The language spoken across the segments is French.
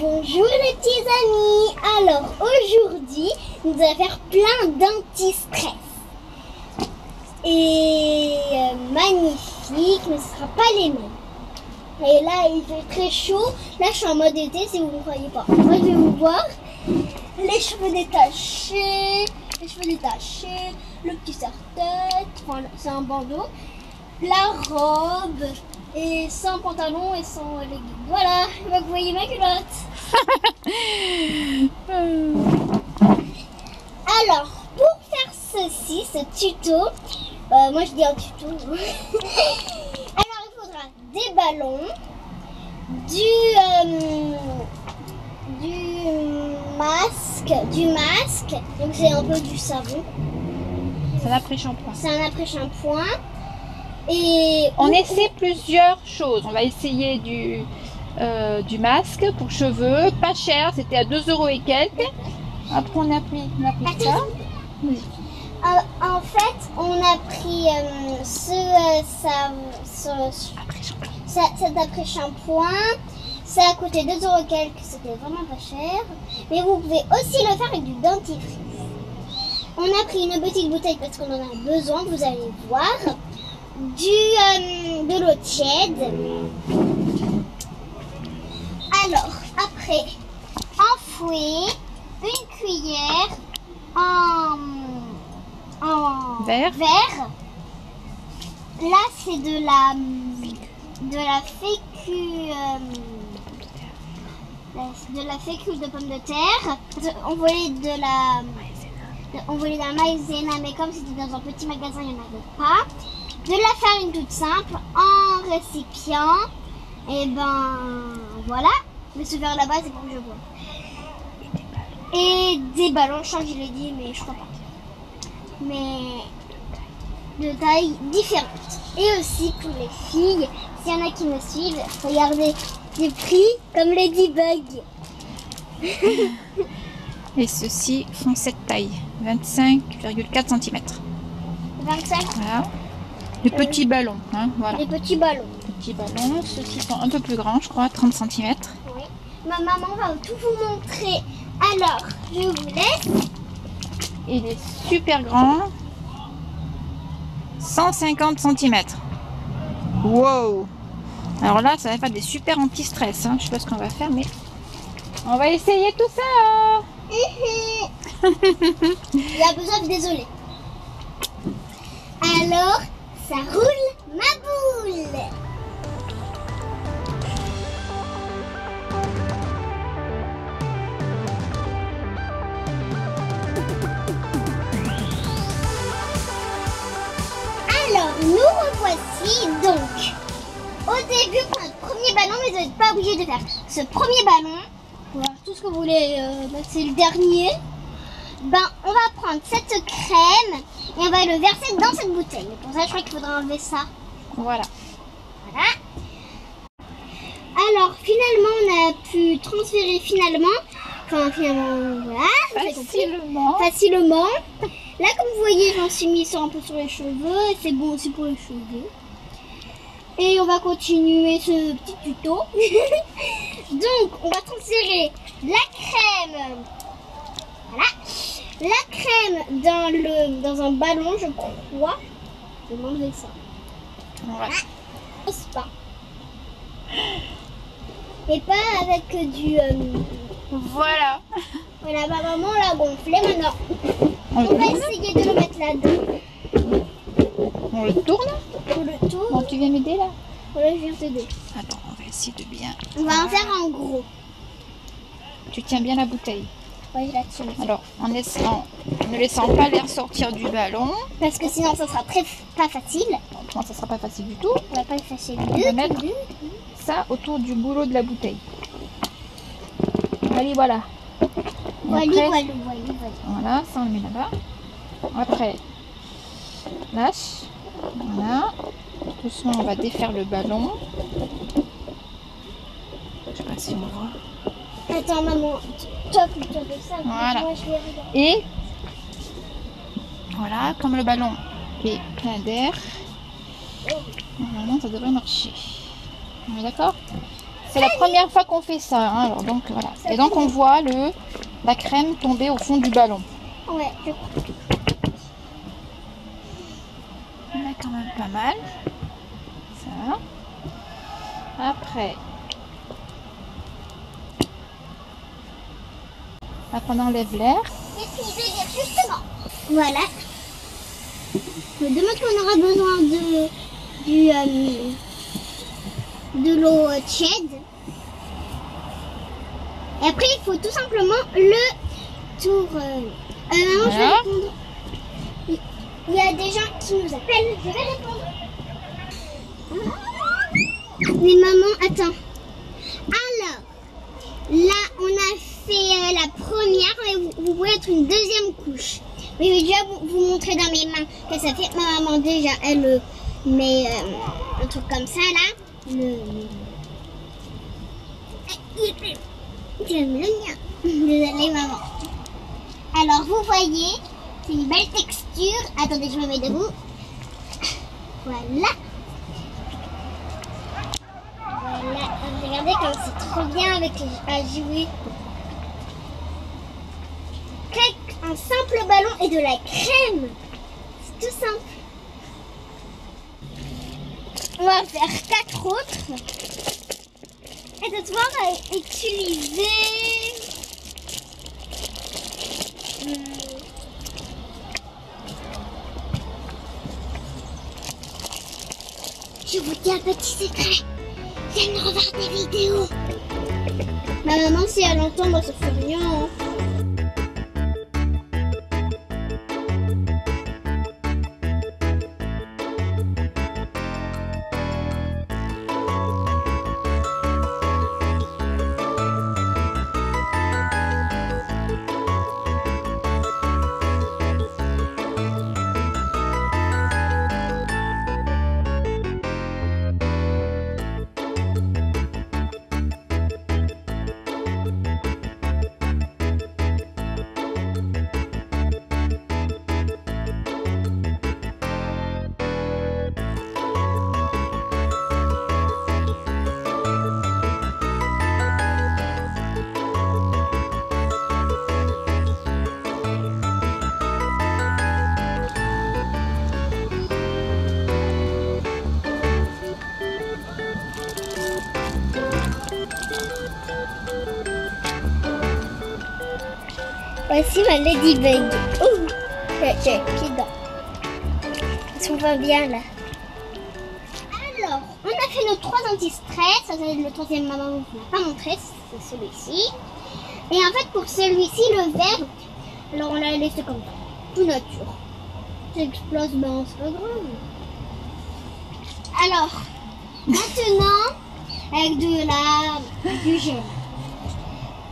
Bonjour les petits amis Alors aujourd'hui, nous allons faire plein d'anti-stress. Et euh, magnifique, mais ce ne sera pas les mêmes. Et là, il fait très chaud. Là, je suis en mode été, si vous ne croyez pas. Moi, je vais vous voir. Les cheveux détachés, les cheveux détachés, le petit serre-tête, c'est un bandeau, la robe, et sans pantalon et sans leggings. Voilà, vous voyez ma culotte. Alors, pour faire ceci, ce tuto, euh, moi je dis un tuto. Alors, il faudra des ballons, du, euh, du masque, du masque, donc c'est un peu du savon. C'est un après-shampoing. C'est un après-shampoing. Et On essaie plusieurs choses. On va essayer du, euh, du masque pour cheveux, pas cher, c'était à 2 euros et quelques. Après, on a pris, on a pris ça. Oui. Euh, en fait, on a pris euh, ce, ça, ce- ça- cet après-shampoing. Ça a coûté 2 euros quelques, c'était vraiment pas cher. Mais vous pouvez aussi le faire avec du dentifrice. On a pris une petite bouteille parce qu'on en a besoin, vous allez voir. Du, euh, de l'eau tiède. Alors, après, un fouet, une cuillère, en, en Verre. Là, c'est de la de la fécule de la fécule de pomme de terre. On voulait de la on voulait de la maïzena, mais comme c'était dans un petit magasin, il n'y en avait pas. De la farine toute simple en récipient. Et ben voilà. Mais ce verre là-bas, c'est pour que je bois. Et des ballons, je crois que je l'ai dit, mais je crois pas. Mais de tailles différentes. Et aussi pour les filles, s'il y en a qui me suivent, regardez des prix comme Ladybug. Et ceux-ci font cette taille, 25,4 cm. 25, Voilà. Les petits ballons, hein, voilà. les petits ballons. Petits ballons, ceux-ci sont un peu plus grands, je crois, 30 cm. Oui. Ma maman va tout vous montrer. Alors, je vous laisse. Et les super grands, 150 cm. Wow Alors là, ça va faire des super anti-stress. Hein. Je sais pas ce qu'on va faire, mais on va essayer tout ça. Il y a besoin de désolé. Alors, ça roule ma boule. Alors, nous revoici donc. Au début, pour notre premier ballon, mais vous n'êtes pas obligé de faire ce premier ballon. Voilà, tout ce que vous voulez, euh, bah, c'est le dernier. Ben, on va prendre cette crème et on va le verser dans cette bouteille. Pour ça, je crois qu'il faudra enlever ça. Voilà. Voilà. Alors, finalement, on a pu transférer finalement. Enfin, finalement, voilà. Facilement. Facilement. Là, comme vous voyez, j'en suis mis un peu sur les cheveux. C'est bon aussi pour les cheveux. Et on va continuer ce petit tuto. Donc, on va transférer la crème. Voilà. La crème dans, le, dans un ballon, je crois. Je vais m'enlever ça. Voilà. au spa. Et pas avec du. euh, Voilà. voilà, ma maman l'a gonflé maintenant. On On va tourne? essayer de le mettre là-dedans. On le tourne? Pour le tour. Bon, tu viens m'aider là? Voilà, je viens t'aider. Attends, on va essayer de bien. On va en faire en gros. Tu tiens bien la bouteille. Ouais, je la tiens. Alors, en, laissant, en ne laissant pas l'air sortir du ballon. Parce que sinon, ça sera très pas facile. Autrement, ça sera pas facile du tout. On va pas facile. On va mettre ça autour du boulot de la bouteille. Allez, voilà. Voilà, après- voilà, voilà, voilà. Voilà, ça on le met là-bas. Après, lâche. Voilà. Doucement, on va défaire le ballon. Je sais pas si on voit. Attends, maman. Plutôt de ça. Voilà. Moi, je vais regarder. Et voilà, comme le ballon est plein d'air, normalement ça devrait marcher. On est d'accord? C'est la première fois qu'on fait ça. hein, alors donc voilà. Et donc on voit le la crème tomber au fond du ballon. Ouais, je On a quand même pas mal. Ça. Après. Après on enlève l'air. Voilà. Demande qu'on aura besoin de du euh, de l'eau tiède. Et après, il faut tout simplement le tour. Euh, euh, maman, je vais répondre. Il y a des gens qui nous appellent. Je vais répondre. Mais maman, attends. Alors, là, on a fait euh, la première, mais vous, vous pouvez être une deuxième couche. Je vais déjà vous, montrer dans mes mains que ça fait. Ma maman, déjà, elle euh, met euh, un truc comme ça, là. Le... J'aime le mien. Désolée, maman. Alors, vous voyez, c'est une belle texture. Attendez, je me mets debout. Voilà. Voilà. Regardez comme c'est trop bien avec à jouer. Avec un simple ballon et de la crème. C'est tout simple. On va faire quatre autres. Et cette fois, utiliser. Hmm. Je vous dis un petit secret. J'aime regarder des vidéos. Ma maman, si elle entend, moi, ça fait rien. hein. Voici ma ladybug. Ouh, j'ai dedans. Tout va bien là? Alors, on a fait nos trois anti-stress. Ça, c'est le troisième maman vous n'a pas montré, c'est celui-ci. Et en fait, pour celui-ci, le vert, alors on l'a laissé comme ça, tout nature. Ça explose, ben c'est pas grave. Alors, maintenant, avec de la du gel.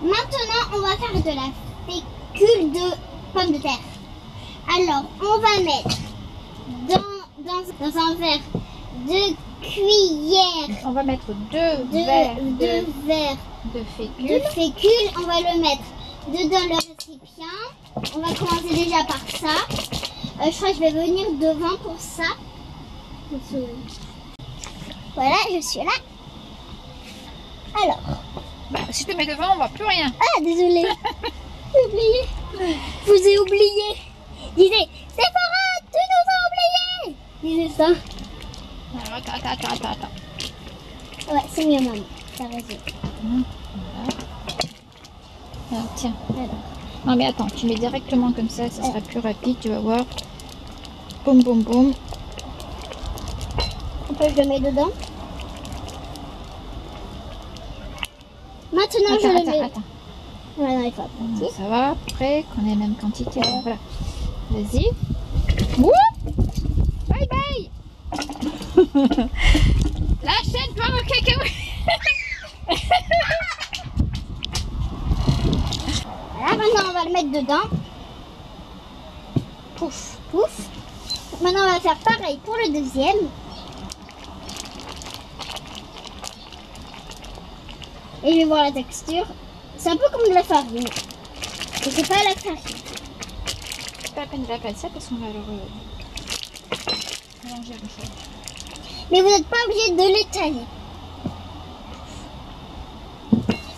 Maintenant, on va faire de la fécule de pommes de terre. Alors, on va mettre dans, dans, dans un verre deux cuillères On va mettre deux de, verres de de, verre de de fécule. fécule. On va le mettre dedans le récipient. On va commencer déjà par ça. Euh, je crois que je vais venir devant pour ça. Voilà, je suis là. Alors, Bah, si je te mets devant, on voit plus rien. ah désolé, oublié. Je vous ai oublié. Disais, Sephora, tu nous as oubliés. Disais ça. Alors, attends, attends, attends, attends. Ouais, c'est mieux, maman. T'as raison. Alors, tiens. Alors. Non, mais attends, tu mets directement comme ça, ça sera plus rapide, tu vas voir. Boum, boum, boum. Après, je le mets dedans. Maintenant, je le mets. attends. Il faut Ça va, après qu'on ait la même quantité. Voilà. Vas-y. Bye bye La chaîne part au cacahuète Voilà, maintenant, on va le mettre dedans. Pouf Pouf. Maintenant, on va faire pareil pour le deuxième. Et je vais voir la texture. C'est un peu comme de la farine. Mais c'est pas la farine. C'est pas la peine de l'appeler ça parce qu'on va le re- mélanger avec ça. Mais vous n'êtes pas obligé de l'étaler.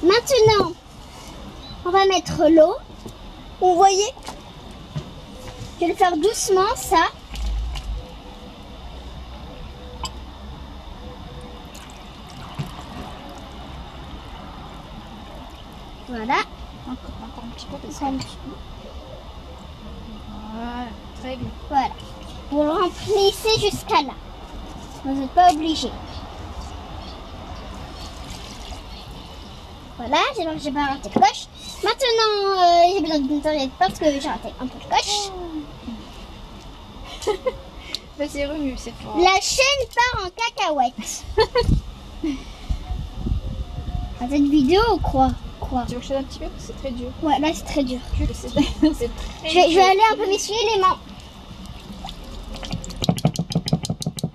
Maintenant, on va mettre l'eau. Vous voyez? Je vais le faire doucement, ça. Voilà. Encore, encore un petit peu parce que-. Voilà, très bien. Voilà. Vous le remplissez jusqu'à là. Vous n'êtes pas obligé. Voilà, j'ai j'ai pas raté de coche. Maintenant, euh, j'ai besoin d'une serviette parce que j'ai raté un peu de coche. Remue, c'est. La chaîne part en cacahuète. À cette vidéo ou quoi? Tu veux que je t'aide un petit peu parce que c'est très dur. Ouais, là c'est très dur. Je le sais, c'est très Je vais, je vais aller un peu m'essuyer les mains.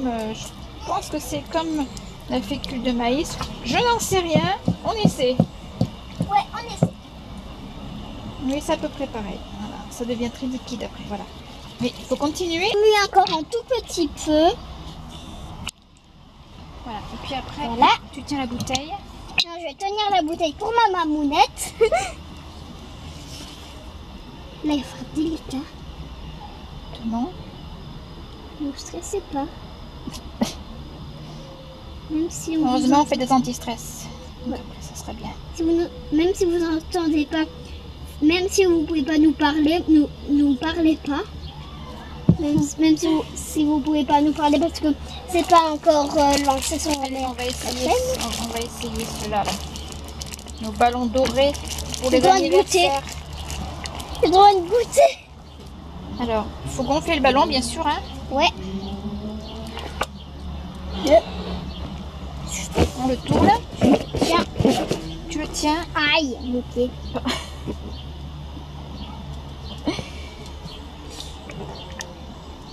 Euh, je pense que c'est comme la fécule de maïs. Je n'en sais rien. On essaie. Ouais, on essaie. Oui, c'est à peu près pareil. Voilà. Ça devient très liquide après. Voilà. Mais il faut continuer. Mue encore un tout petit peu. Voilà. Et puis après, Voilà. tu tiens la bouteille. Je vais tenir la bouteille pour ma mamounette. Là, il faut être délicat. Non. Ne vous stressez pas. Même si, on Heureusement, on fait des anti-stress. Ouais. ça sera bien. si vous ne- même si vous n'entendez pas, même si vous pouvez pas nous parler, nous nous parlez pas. Même, même si vous si vous pouvez pas nous parler parce que c'est pas encore euh, lancé sur Allez, on va essayer. On, on va essayer cela là. Nos ballons dorés pour les anniversaires. Je dois une goûter. Alors, il faut gonfler le ballon, bien sûr. Hein. Ouais. On le tourne. Tiens. Tu le tiens. Aïe, mon pied.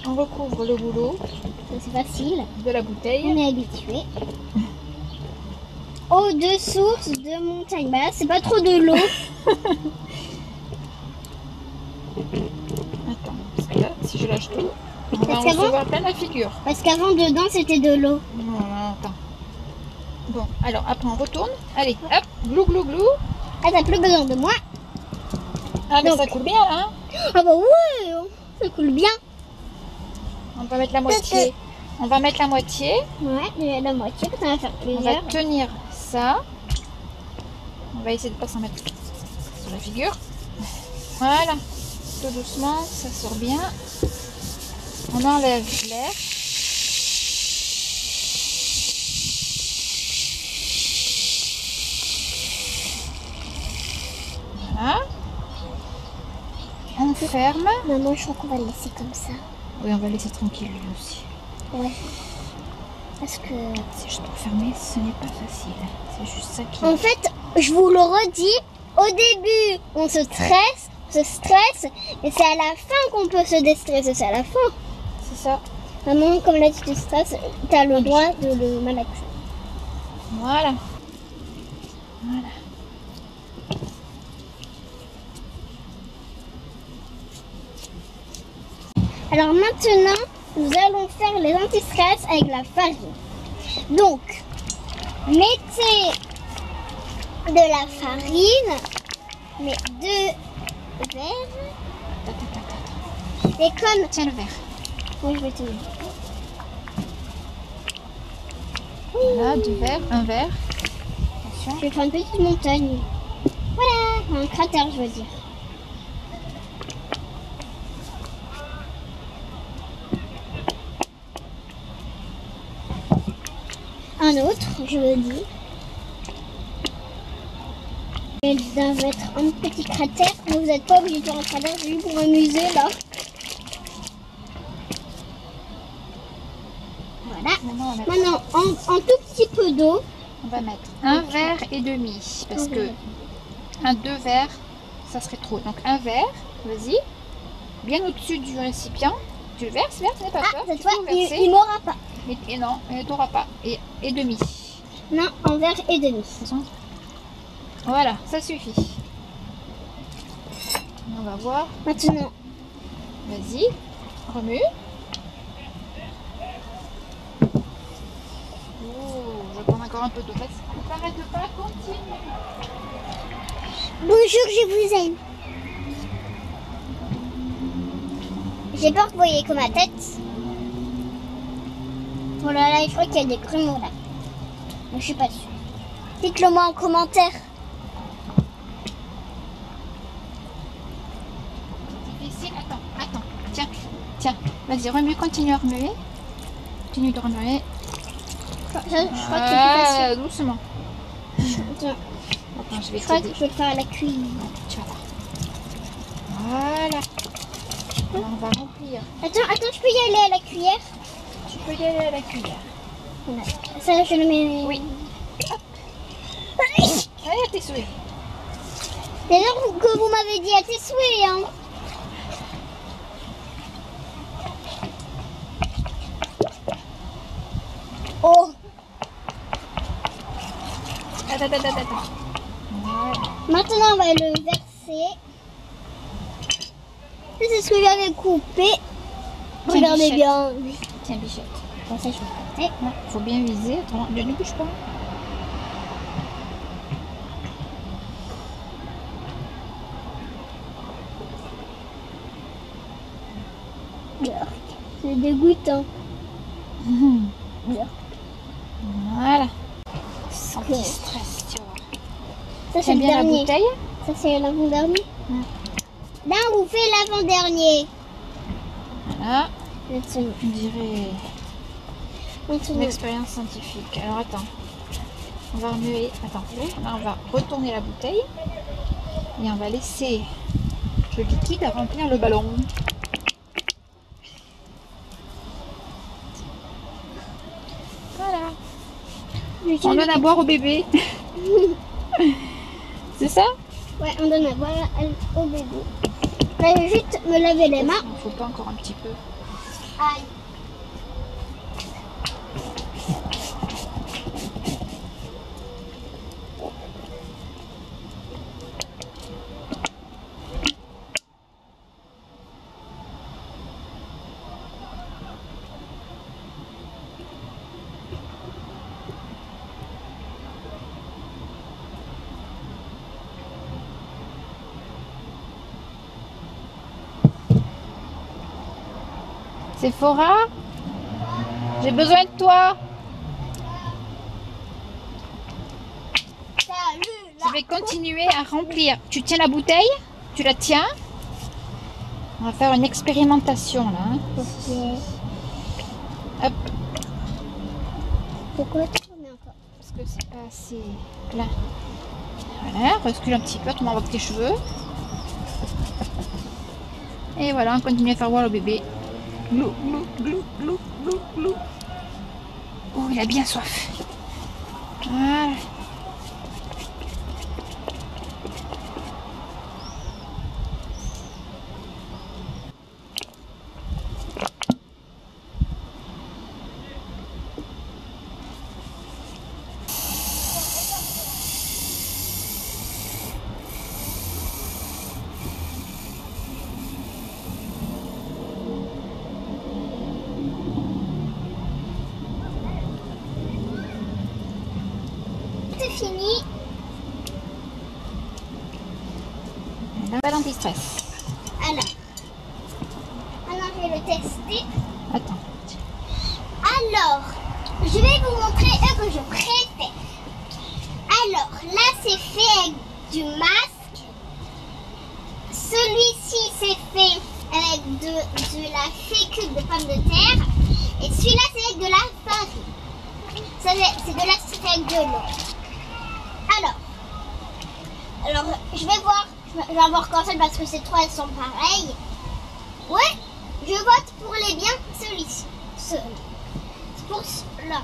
On recouvre le boulot C'est facile. de la bouteille. On est habitué. Eau de source de montagne. Bah là, c'est pas trop de l'eau. Attends, parce que là, si je lâche tout, on va Parce recevoir plein la figure. Parce qu'avant, dedans, c'était de l'eau. Attends. Bon, alors après on retourne. Allez, hop, glou glou glou. Ah, t'as plus besoin de moi. Ah, mais Donc. ça coule bien là. hein. Ah bah ouais, ça coule bien. On va mettre la moitié. On va mettre la moitié. Ouais, la moitié, parce qu'on va faire On va tenir ça. On va essayer de pas s'en mettre sur la figure. Voilà. Tout doucement, ça sort bien. On enlève l'air. Voilà. On ferme. Maman, je crois qu'on va le laisser comme ça. Oui, on va laisser tranquille lui aussi. Ouais. Parce que... C'est juste pour fermer, ce n'est pas facile. C'est juste ça qui. En fait, je vous le redis, au début, on se stresse, on se stresse, et c'est à la fin qu'on peut se déstresser, c'est à la fin. C'est ça. Maman, comme là, tu te stresses, t'as le droit de le malaxer. Voilà. Voilà. Alors maintenant, nous allons faire les anti-stress avec la farine. Donc, mettez de la farine, mais deux verres. Et comme... Tiens le verre. Oui, je vais tenir. Voilà, deux verres, un verre. Je vais faire une petite montagne. Voilà, un cratère, je veux dire. Un autre, je veux dire. Je vais mettre un petit cratère. Vous n'êtes pas obligé de un cratère, c'est juste pour m'amuser là. Voilà. Maintenant, on Maintenant, en, en tout petit peu d'eau. on va mettre un verre et demi. Parce que un deux verres, ça serait trop. Donc un verre, vas-y. Bien au-dessus du récipient. Tu le verses, verse, n'aie pas Ah, peur. cette fois, il, il m'aura pas. Et, et non, tu n'auras pas. Et, et demi. De Non, en verre et demi. Voilà, ça suffit. On va voir. Maintenant, Vas-y, remue. Oh, je vais prendre un encore un peu ne t'arrête pas, continue. Bonjour, je vous aime. J'ai peur que vous voyez que ma tête. Oh là là, je crois qu'il y a des grumeaux là. Mais je suis pas sûre. Dites-le moi en commentaire. Difficile. Attends, attends. Tiens, tiens. Vas-y, remue, continue à remuer. Continue de remuer. Je, je crois que facile. Ah, doucement. Tiens, Attends, je vais Je crois que je vais le faire à la cuillère. Tu vas voir. Voilà. Alors, on va remplir. Attends, attends, je peux y aller à la cuillère? Tu peux y aller à la cuillère. Ça, je le mets. Oui. Allez, à tes souhaits. D'ailleurs, vous- que vous m'avez dit à tes souhaits, hein. Oh, Attends, attends, attends, attends. Voilà. maintenant on va le verser. C'est ce que j'avais coupé. Regardez bien. Tiens, bichette. Bon, ça, je vais arrêter. Non, faut bien viser. Attends, ne bouge pas. C'est dégoûtant. Voilà. Anti-stress, tu vois. Ça, c'est le bien la dernier. bouteille Ça, c'est l'avant-dernier. Là, on vous fait l'avant-dernier. Voilà. Maintenant. On dirait une expérience scientifique. Alors attends. On va remuer. Attends. Là, on va retourner la bouteille. Et on va laisser le liquide remplir le ballon. Voilà. On donne à boire au bébé. C'est ça? Ouais, on donne à boire à- au bébé. Je vais juste me laver les mains. Il faut pas encore un petit peu. Aïe. Sephora J'ai besoin de toi. Je vais continuer à remplir. Tu tiens la bouteille? Tu la tiens? On va faire une expérimentation là. hein. Hop, Pourquoi tu remets encore? Parce que c'est pas assez plein. Voilà, recule un petit peu, tu m'envoies tes cheveux. Et voilà, on continue à faire voir le bébé. Glou, glou, glou, glou, glou, glou. Oh, il a bien soif. Voilà. Fini. Là, pas. Alors. Maintenant, je vais le tester. Attends. Alors, je vais vous montrer un que je préfère. Alors, là, c'est fait avec du masque. Celui-ci, c'est fait avec de, de la fécule de pommes de terre. Et celui-là, c'est avec de la farine. Ça, C'est de l'acide avec de l'eau. Alors, je vais voir. Je vais avoir qu'un seul parce que ces trois, elles sont pareilles. Ouais, je vote pour les biens celui-ci. Ce- pour ceux-là.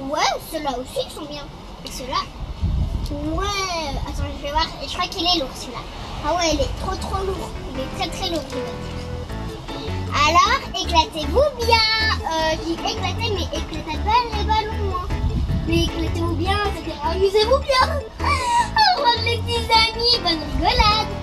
Ouais, ceux-là aussi ils sont bien. Et ceux-là. Ouais. Attends, je vais voir. Je crois qu'il est lourd celui-là. Ah ouais, il est trop trop lourd. Il est très très lourd. Alors, éclatez-vous bien. Euh, j'ai éclaté, mais éclatez pas les ballons, hein. Mais éclatez-vous bien, amusez-vous bien. Au revoir les petits amis, bonne rigolade.